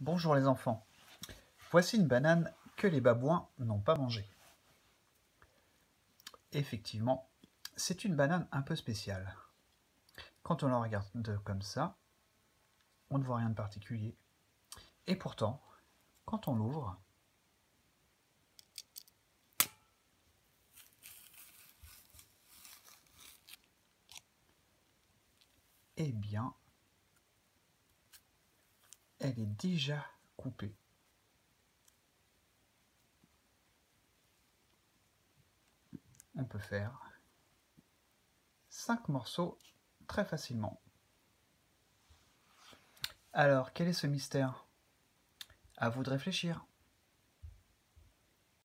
Bonjour les enfants. Voici une banane que les babouins n'ont pas mangée. Effectivement, c'est une banane un peu spéciale. Quand on la regarde comme ça, on ne voit rien de particulier. Et pourtant, quand on l'ouvre, eh bien, elle est déjà coupée. On peut faire cinq morceaux très facilement. Alors, quel est ce mystère? À vous de réfléchir.